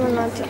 Mannaggia.